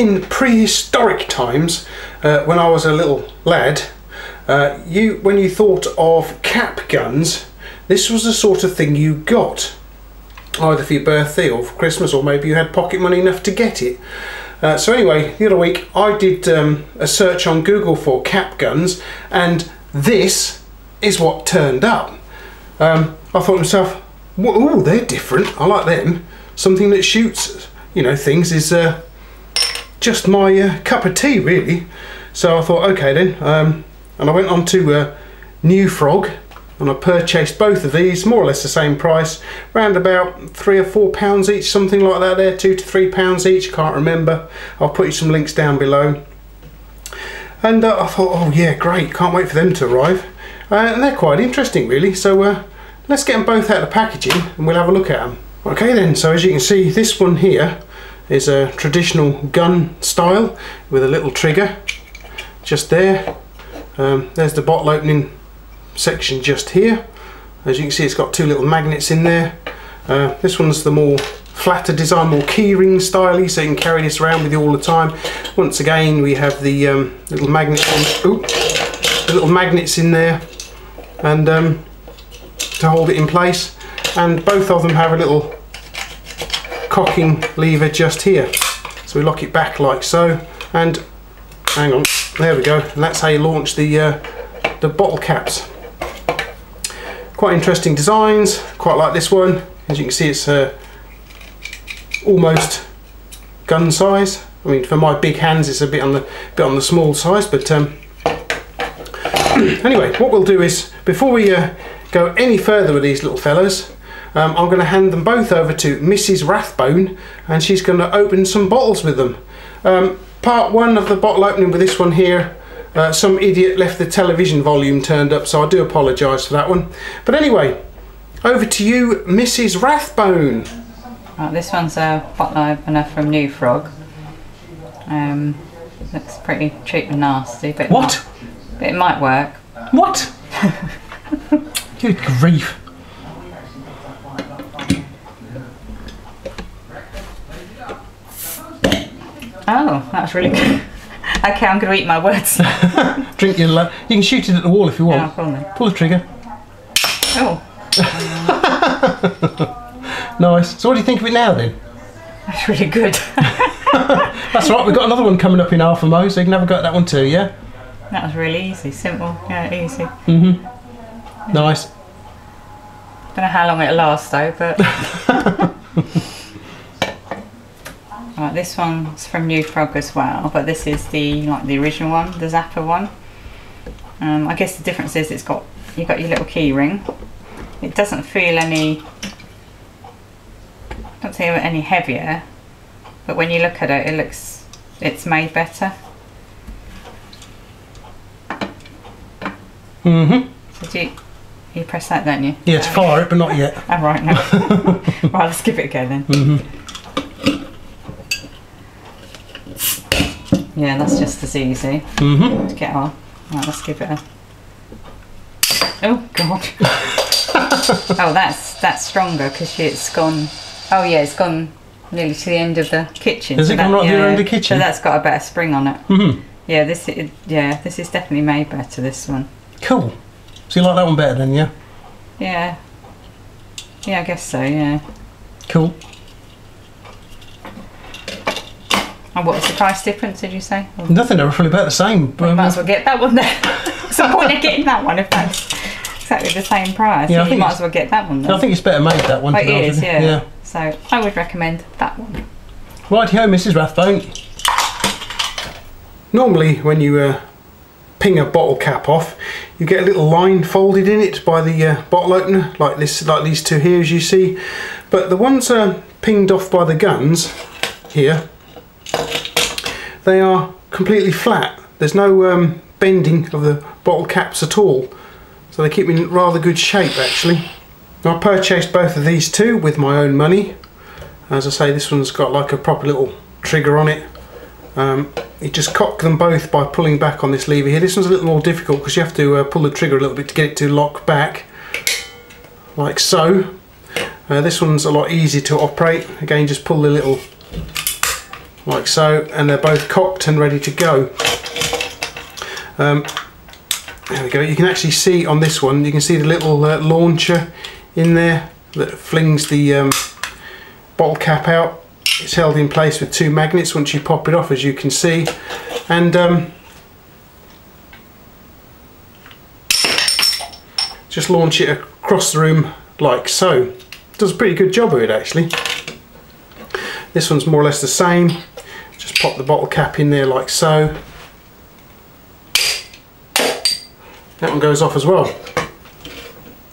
in prehistoric times, uh, when I was a little lad, uh, you when you thought of cap guns, this was the sort of thing you got, either for your birthday or for Christmas, or maybe you had pocket money enough to get it. Uh, so anyway, the other week I did um, a search on Google for cap guns, and this is what turned up. Um, I thought to myself, oh, they're different. I like them. Something that shoots, you know, things is uh, just my uh, cup of tea, really. So I thought, okay then. Um, and I went on to uh, New Frog and I purchased both of these, more or less the same price, around about three or four pounds each, something like that there, two to three pounds each, can't remember. I'll put you some links down below. And uh, I thought, oh yeah, great, can't wait for them to arrive. Uh, and they're quite interesting really, so uh, let's get them both out of the packaging and we'll have a look at them. Okay then, so as you can see, this one here is a traditional gun style with a little trigger just there. Um, there's the bottle opening section just here. As you can see, it's got two little magnets in there. Uh, this one's the more flatter design, more keyring styly, so you can carry this around with you all the time. Once again, we have the um, little magnets, ooh, the little magnets in there, and um, to hold it in place. And both of them have a little cocking lever just here. So we lock it back like so, and hang on, there we go. And that's how you launch the uh, the bottle caps. Quite interesting designs, quite like this one. As you can see it's uh, almost gun size. I mean for my big hands it's a bit on the bit on the small size but um, anyway what we'll do is before we uh, go any further with these little fellas um, I'm going to hand them both over to Mrs Rathbone and she's going to open some bottles with them. Um, part one of the bottle opening with this one here uh, some idiot left the television volume turned up, so I do apologise for that one. But anyway, over to you, Mrs. Rathbone. Right, this one's a bottle opener from New Frog. Um, looks pretty cheap and nasty, but what? It might, but it might work. What? Good grief. Oh, that's really good. Okay, I'm going to eat my words. Drink your You can shoot it at the wall if you want. Yeah, Pull the trigger. Oh. nice. So what do you think of it now then? That's really good. That's right, we've got another one coming up in half a mo, so you can have a go at that one too, yeah? That was really easy, simple, yeah, easy. Mm-hmm. Nice. Don't know how long it'll last though, but Right, this one's from New Frog as well, but this is the like the original one, the Zappa one. Um, I guess the difference is it's got you got your little key ring. It doesn't feel any don't feel any heavier, but when you look at it, it looks it's made better. Mm-hmm. So do you, you press that, don't you? Yeah, to fire it, but not yet. Oh, right, no. right, let's give it a go then. Mm-hmm. Yeah, that's just as easy mm-hmm. to get on. Right, let's give it a. Oh God! oh, that's that's stronger because it's gone. Oh yeah, it's gone nearly to the end of the kitchen. Has so it gone right yeah, the end of the kitchen? So that's got a better spring on it. Mm-hmm. Yeah, this is, yeah, this is definitely made better. This one. Cool. So you like that one better then, yeah? Yeah. Yeah, I guess so. Yeah. Cool. And what was the price difference, did you say? Nothing, they're roughly about the same. Well, might as well get that one then. What's the point of getting that one if that's exactly the same price? Yeah, you might as well get that one then. I think it's better made, that one. It is, yeah. yeah. So I would recommend that one. Right here, Mrs Rathbone. Normally when you uh, ping a bottle cap off, you get a little line folded in it by the uh, bottle opener, like this, like these two here as you see. But the ones uh, pinged off by the guns here, they are completely flat. There's no um, bending of the bottle caps at all. So they keep me in rather good shape actually. Now I purchased both of these two with my own money. As I say, this one's got like a proper little trigger on it. Um, you just cock them both by pulling back on this lever here. This one's a little more difficult because you have to uh, pull the trigger a little bit to get it to lock back, like so. Uh, this one's a lot easier to operate. Again, just pull the little like so and they're both cocked and ready to go. Um, there we go. You can actually see on this one you can see the little uh, launcher in there that flings the um, bottle cap out. It's held in place with two magnets once you pop it off as you can see. And um, just launch it across the room like so. Does a pretty good job of it actually this one's more or less the same. Just pop the bottle cap in there like so. That one goes off as well.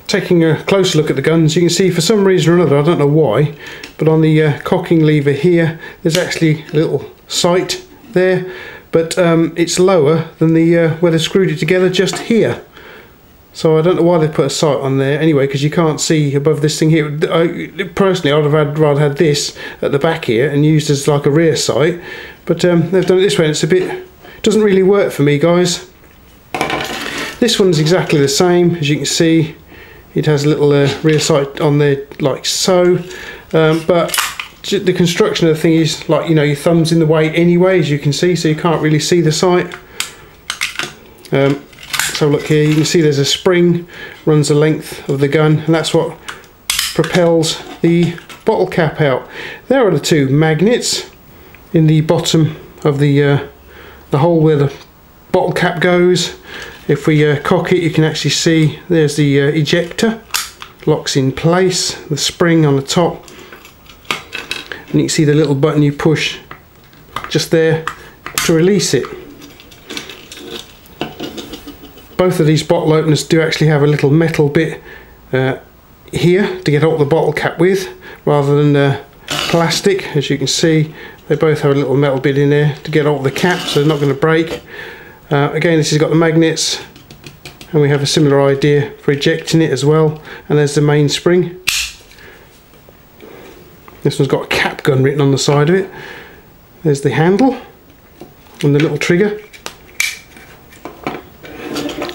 Taking a closer look at the guns you can see for some reason or another I don't know why but on the uh, cocking lever here there's actually a little sight there but um, it's lower than the uh, where they screwed it together just here so I don't know why they put a sight on there anyway because you can't see above this thing here. I, personally I'd have had, rather had this at the back here and used as like a rear sight but um, they've done it this way and it's a bit doesn't really work for me guys. This one's exactly the same as you can see it has a little uh, rear sight on there like so um, but the construction of the thing is like you know your thumb's in the way anyway as you can see so you can't really see the sight. Um, so look here you can see there's a spring runs the length of the gun and that's what propels the bottle cap out. There are the two magnets in the bottom of the uh, the hole where the bottle cap goes. If we uh, cock it you can actually see there's the uh, ejector locks in place the spring on the top. And you can see the little button you push just there to release it both of these bottle openers do actually have a little metal bit uh, here to get out the bottle cap with rather than the plastic. As you can see they both have a little metal bit in there to get out the cap so they're not going to break. Uh, again this has got the magnets and we have a similar idea for ejecting it as well and there's the main spring. This one's got a cap gun written on the side of it. There's the handle and the little trigger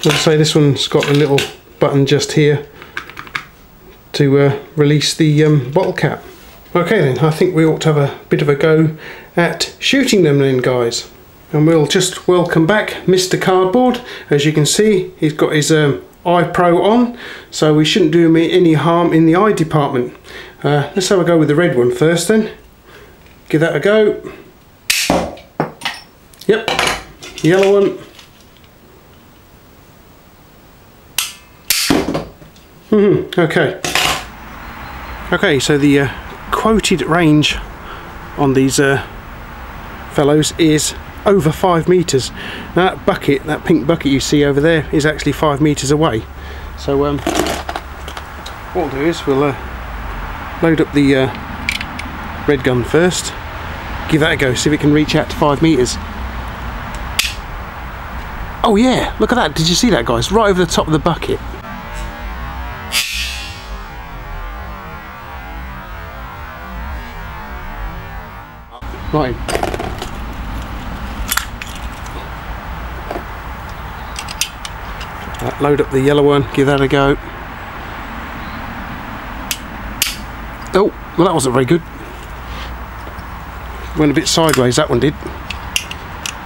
I'd say this one's got a little button just here to uh, release the um, bottle cap. Okay then, I think we ought to have a bit of a go at shooting them then guys. And we'll just welcome back Mr Cardboard. As you can see, he's got his um, pro on, so we shouldn't do him any harm in the eye department. Uh, let's have a go with the red one first then. Give that a go. Yep, yellow one. Mm -hmm. Okay. Okay, so the uh, quoted range on these uh, fellows is over five meters. Now that bucket, that pink bucket you see over there, is actually five meters away. So um, what we'll do is we'll uh, load up the uh, red gun first, give that a go, see if it can reach out to five meters. Oh yeah, look at that! Did you see that, guys? Right over the top of the bucket. Right. Uh, load up the yellow one, give that a go. Oh, well that wasn't very good. Went a bit sideways, that one did.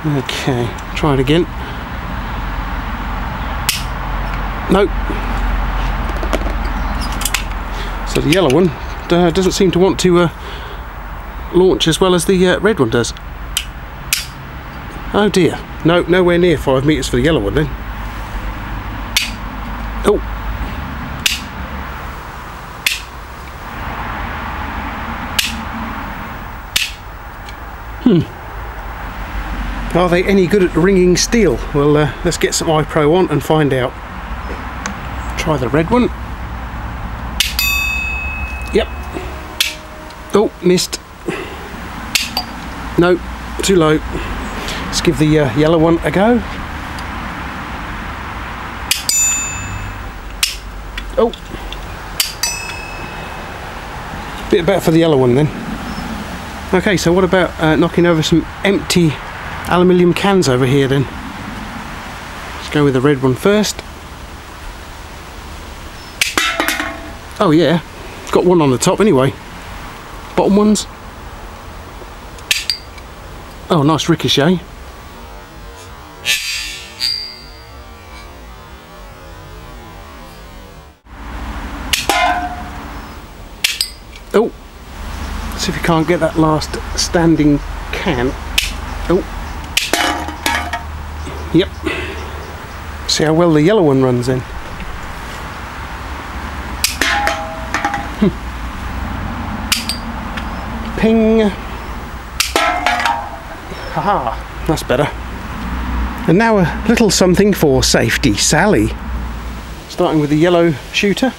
Okay, try it again. Nope. So the yellow one uh, doesn't seem to want to uh, launch as well as the uh, red one does. Oh dear. No, nowhere near five metres for the yellow one then. Oh. Hmm. Are they any good at ringing steel? Well, uh, let's get some eye pro on and find out. Try the red one. Yep. Oh, missed. No, too low. Let's give the uh, yellow one a go. Oh. Bit better for the yellow one then. Okay, so what about uh, knocking over some empty aluminium cans over here then? Let's go with the red one first. Oh yeah, got one on the top anyway. Bottom ones. Oh, nice ricochet. Oh, see if you can't get that last standing can. Oh, yep. See how well the yellow one runs in. Hmm. Ping. Haha, that's better. And now a little something for safety, Sally. Starting with the yellow shooter.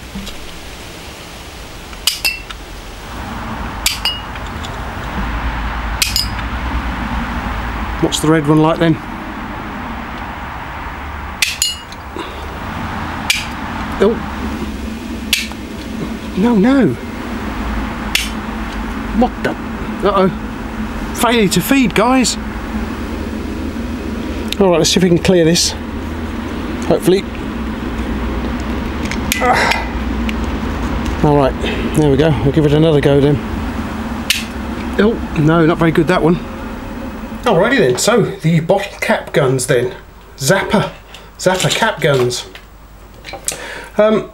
What's the red one like then? Oh. No, no. What the? Uh-oh. Failure to feed, guys. All right, let's see if we can clear this. Hopefully. All right, there we go. We'll give it another go then. Oh, no, not very good that one. Alrighty then, so the bottle cap guns then. Zappa. Zappa cap guns. Um,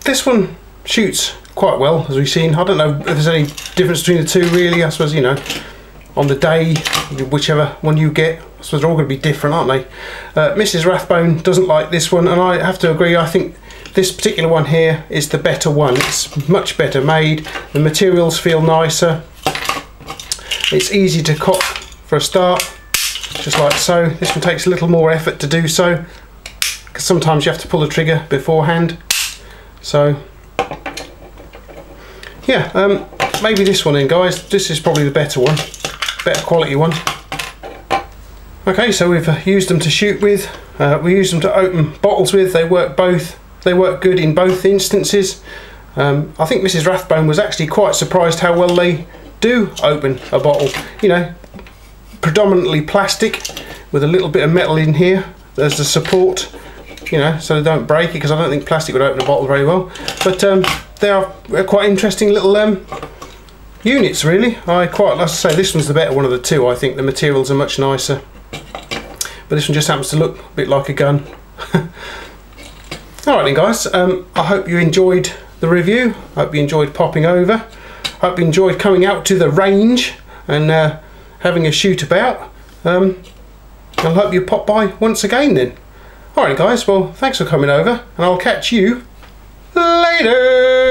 this one shoots quite well, as we've seen. I don't know if there's any difference between the two really. I suppose, you know, on the day, whichever one you get, I suppose they're all going to be different, aren't they? Uh, Mrs. Rathbone doesn't like this one, and I have to agree, I think this particular one here is the better one. It's much better made. The materials feel nicer. It's easy to cock for a start, just like so. This one takes a little more effort to do so, because sometimes you have to pull the trigger beforehand. So, yeah, um, maybe this one then, guys. This is probably the better one, better quality one. Okay, so we've uh, used them to shoot with. Uh, we use them to open bottles with. They work both. They work good in both instances. Um, I think Mrs. Rathbone was actually quite surprised how well they do open a bottle. You know, predominantly plastic with a little bit of metal in here as the support you know so they don't break it because I don't think plastic would open a bottle very well but um, they are quite interesting little um, units really? I quite like to say this one's the better one of the two I think. The materials are much nicer. But this one just happens to look a bit like a gun. Alright then guys. Um, I hope you enjoyed the review. I hope you enjoyed popping over. I hope you enjoyed coming out to the range and uh, having a shoot about. Um, I hope you pop by once again then. Alright guys, well thanks for coming over and I'll catch you laters!